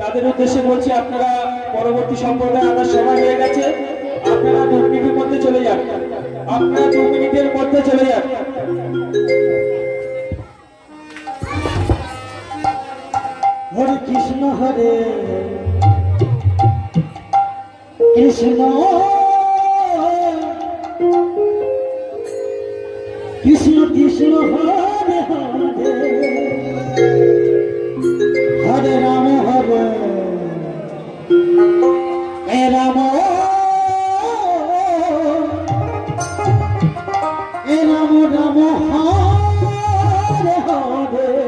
তাদের উদ্দেশ্যে বলছি, আপনারা পরবর্তী সম্প্রদায় আনার সময় হয়ে গেছে। আপনারা দু মিনিটের মধ্যে চলে যান। আপনারা দু মিনিটের মধ্যে চলে যান। হরে কৃষ্ণ হরে কৃষ্ণ। কৃষ্ণ কৃষ্ণ, হরে এরাম এরাম রাম হরে হরে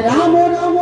রাম রাম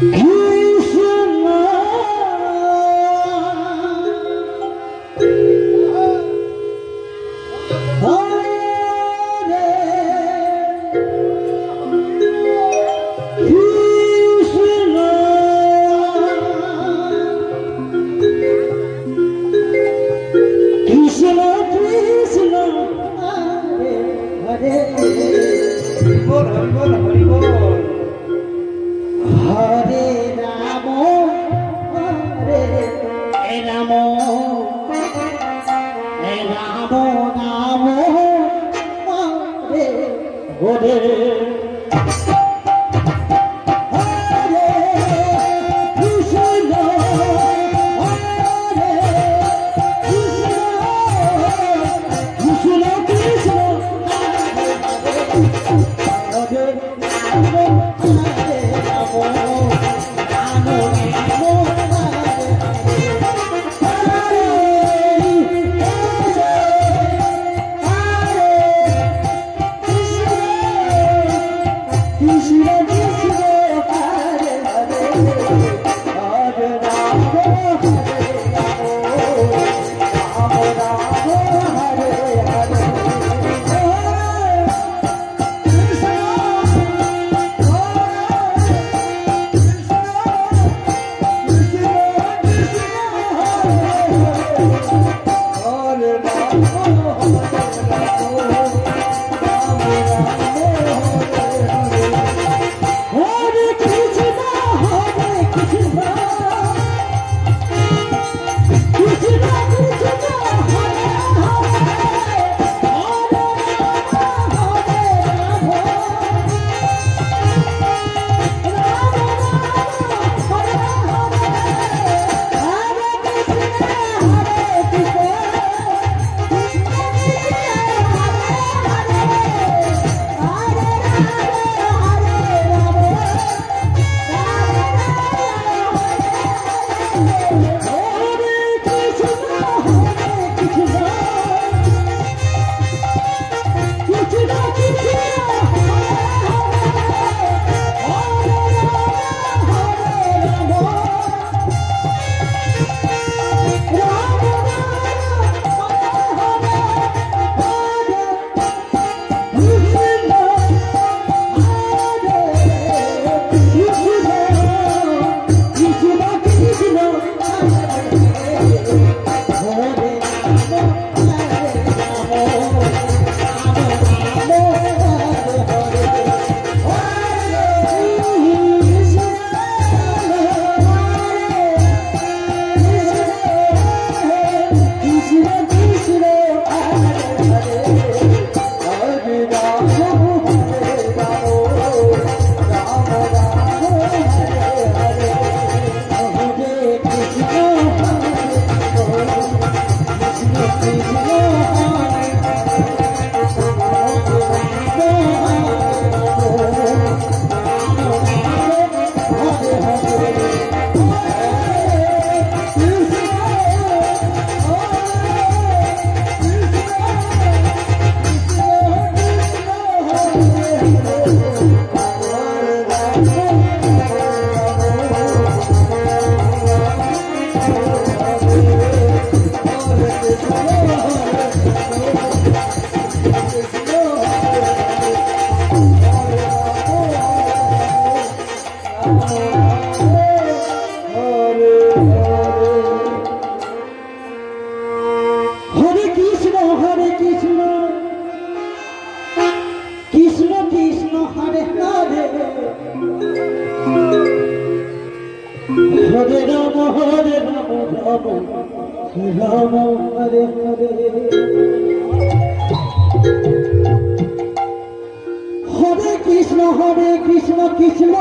Hum? রাম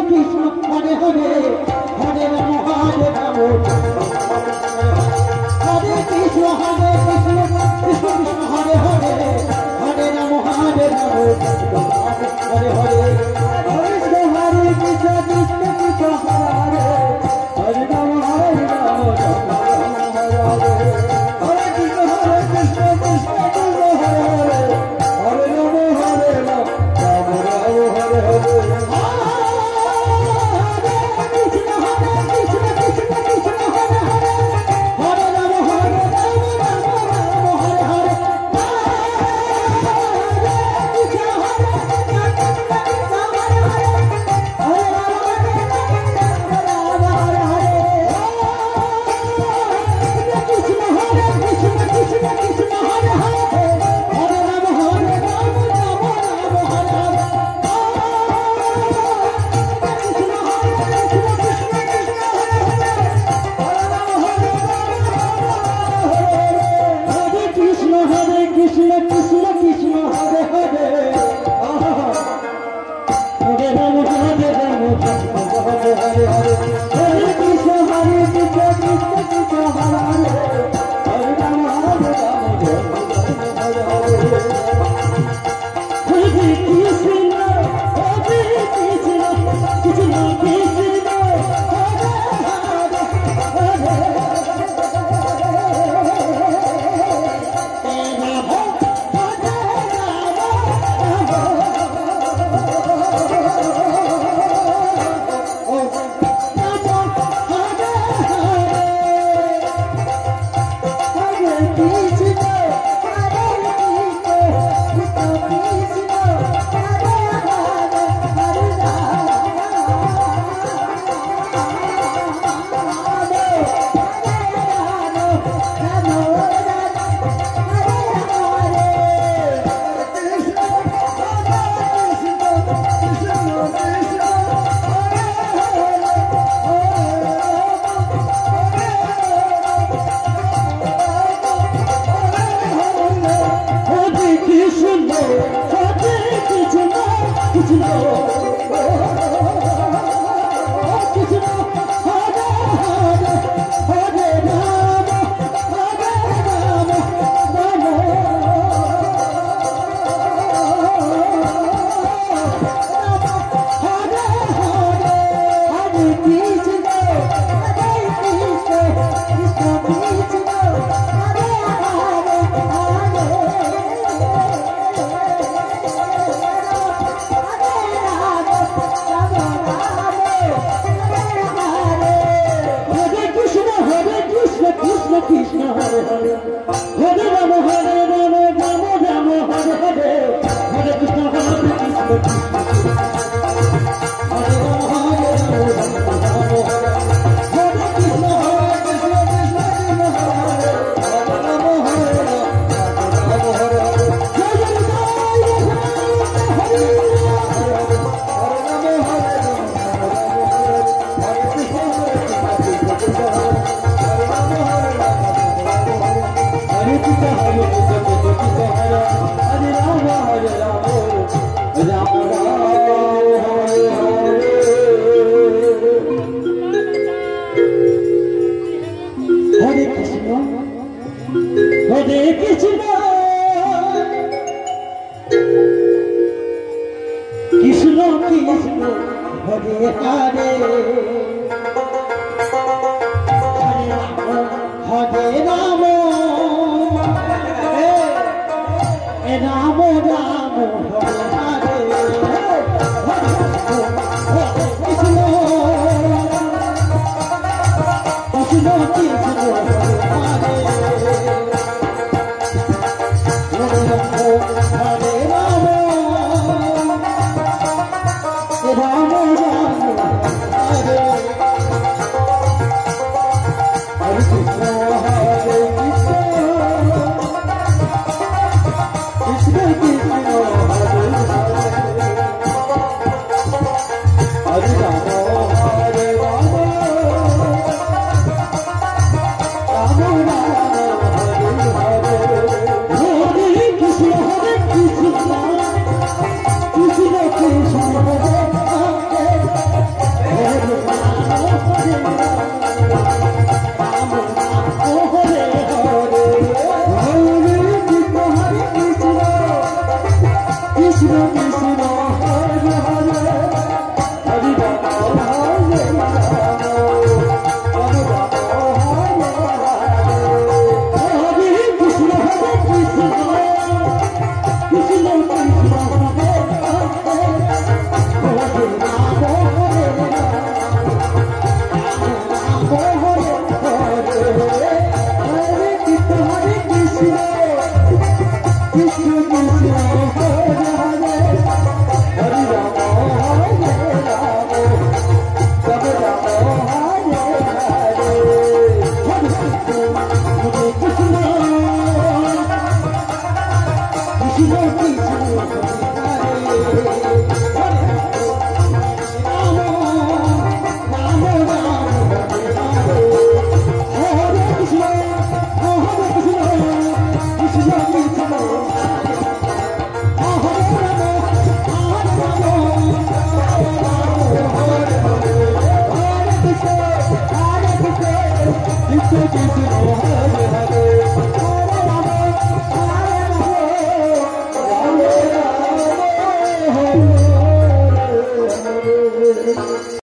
কৃষ্ণ হরে হরে হরে রাম হরে রাম। হরে কৃষ্ণ হরে কৃষ্ণ কৃষ্ণ কৃষ্ণ, হরে হরে হরে রাম হরে রাম। হরে হরে। কৃষ্ণ হরে হরে